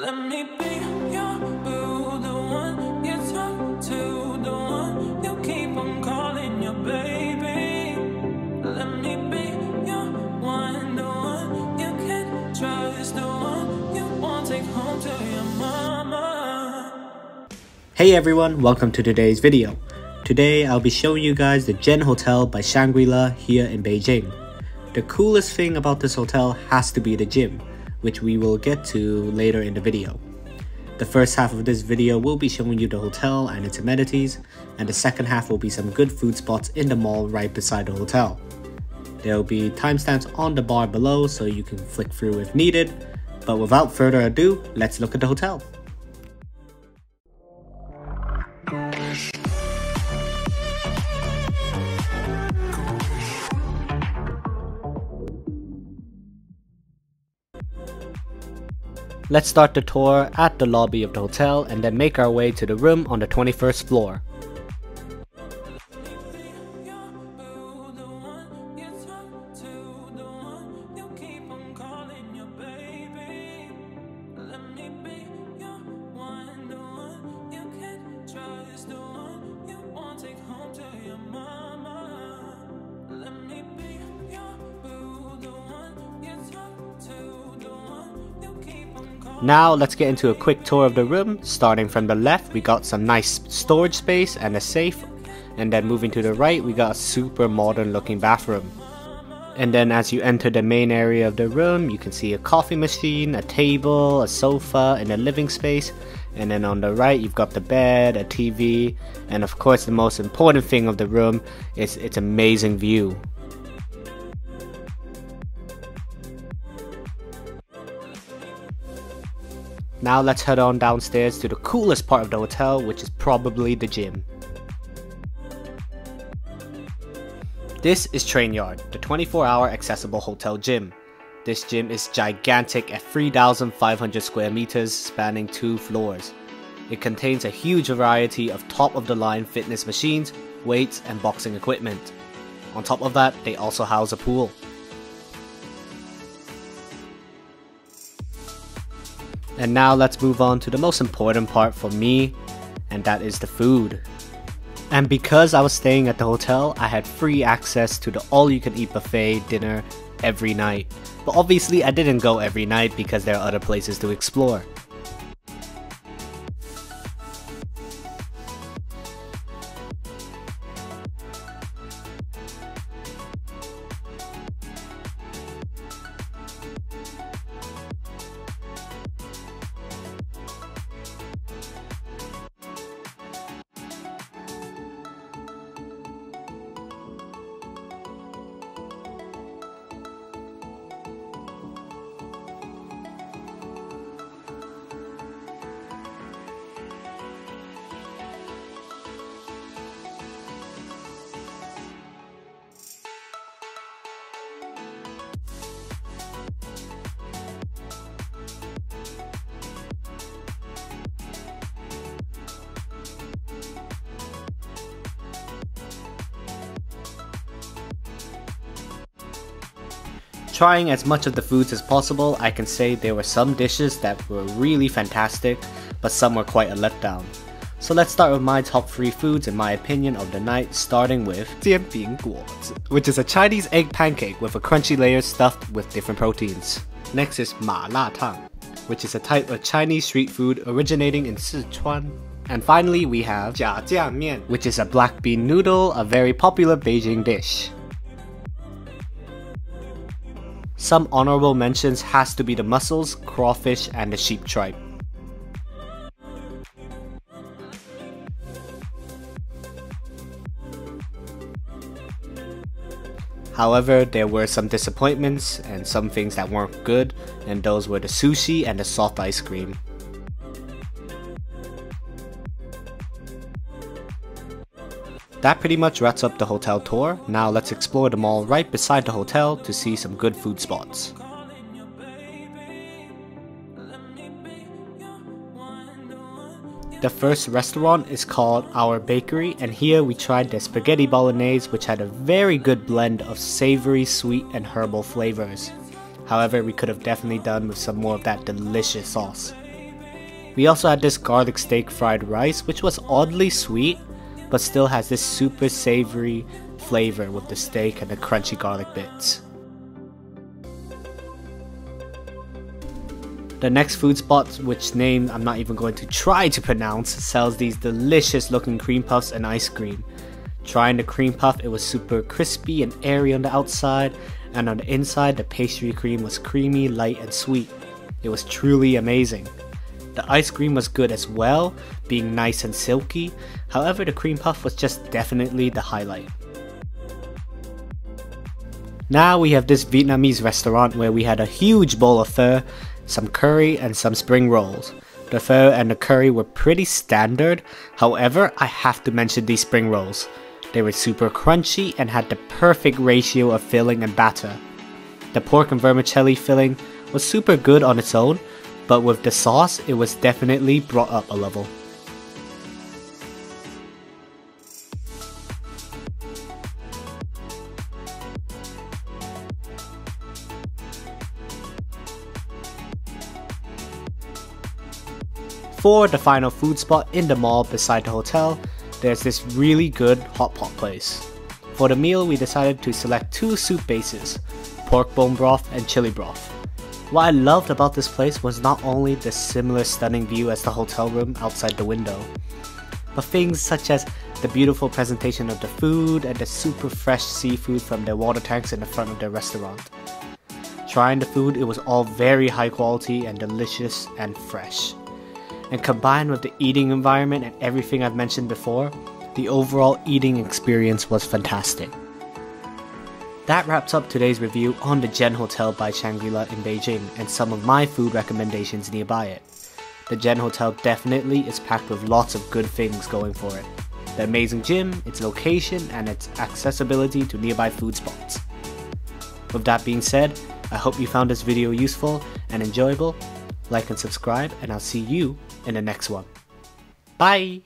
Let me be your one you to, you keep on calling your baby. Let me be your one, you can you take home to your. Hey everyone, welcome to today's video. Today I'll be showing you guys the Jen Hotel by Shangri-La here in Beijing. The coolest thing about this hotel has to be the gym, which we will get to later in the video. The first half of this video will be showing you the hotel and its amenities, and the second half will be some good food spots in the mall right beside the hotel. There will be timestamps on the bar below so you can flick through if needed, but without further ado, let's look at the hotel. Let's start the tour at the lobby of the hotel and then make our way to the room on the 21st floor. Now let's get into a quick tour of the room. Starting from the left, we got some nice storage space and a safe. And then moving to the right, we got a super modern looking bathroom. And then as you enter the main area of the room, you can see a coffee machine, a table, a sofa, and a living space. And then on the right, you've got the bed, a TV, and of course the most important thing of the room is its amazing view. Now let's head on downstairs to the coolest part of the hotel, which is probably the gym. This is Train Yard, the 24 hour accessible hotel gym. This gym is gigantic at 3,500 square meters spanning two floors. It contains a huge variety of top of the line fitness machines, weights, and boxing equipment. On top of that, they also house a pool. And now let's move on to the most important part for me, and that is the food. And because I was staying at the hotel, I had free access to the all you can eat buffet dinner every night. But obviously, I didn't go every night because there are other places to explore. Trying as much of the foods as possible, I can say there were some dishes that were really fantastic, but some were quite a letdown. So let's start with my top 3 foods in my opinion of the night, starting with 煎饼果子, which is a Chinese egg pancake with a crunchy layer stuffed with different proteins. Next is 麻辣烫, which is a type of Chinese street food originating in Sichuan. And finally, we have 炸酱面, which is a black bean noodle, a very popular Beijing dish. Some honorable mentions has to be the mussels, crawfish, and the sheep tripe. However, there were some disappointments and some things that weren't good, and those were the sushi and the soft ice cream. That pretty much wraps up the hotel tour. Now let's explore the mall right beside the hotel to see some good food spots. the first restaurant is called Our Bakery, and here we tried the spaghetti bolognese, which had a very good blend of savory, sweet, and herbal flavors. However, we could have definitely done with some more of that delicious sauce. We also had this garlic steak fried rice, which was oddly sweet, but still has this super savory flavor with the steak and the crunchy garlic bits. The next food spot, which name I'm not even going to try to pronounce, sells these delicious looking cream puffs and ice cream. Trying the cream puff, it was super crispy and airy on the outside, and on the inside, the pastry cream was creamy, light, and sweet. It was truly amazing. The ice cream was good as well, being nice and silky, however, the cream puff was just definitely the highlight. Now we have this Vietnamese restaurant where we had a huge bowl of pho, some curry, and some spring rolls. The pho and the curry were pretty standard, however, I have to mention these spring rolls. They were super crunchy and had the perfect ratio of filling and batter. The pork and vermicelli filling was super good on its own, but with the sauce, it was definitely brought up a level. For the final food spot in the mall beside the hotel, there's this really good hot pot place. For the meal, we decided to select two soup bases pork bone broth and chili broth. What I loved about this place was not only the similar stunning view as the hotel room outside the window, but things such as the beautiful presentation of the food and the super fresh seafood from their water tanks in the front of their restaurant. Trying the food, it was all very high quality and delicious and fresh. And combined with the eating environment and everything I've mentioned before, the overall eating experience was fantastic. That wraps up today's review on the Jen Hotel by Shangri-La in Beijing and some of my food recommendations nearby it. The Jen Hotel definitely is packed with lots of good things going for it. The amazing gym, its location, and its accessibility to nearby food spots. With that being said, I hope you found this video useful and enjoyable. Like and subscribe, and I'll see you in the next one. Bye!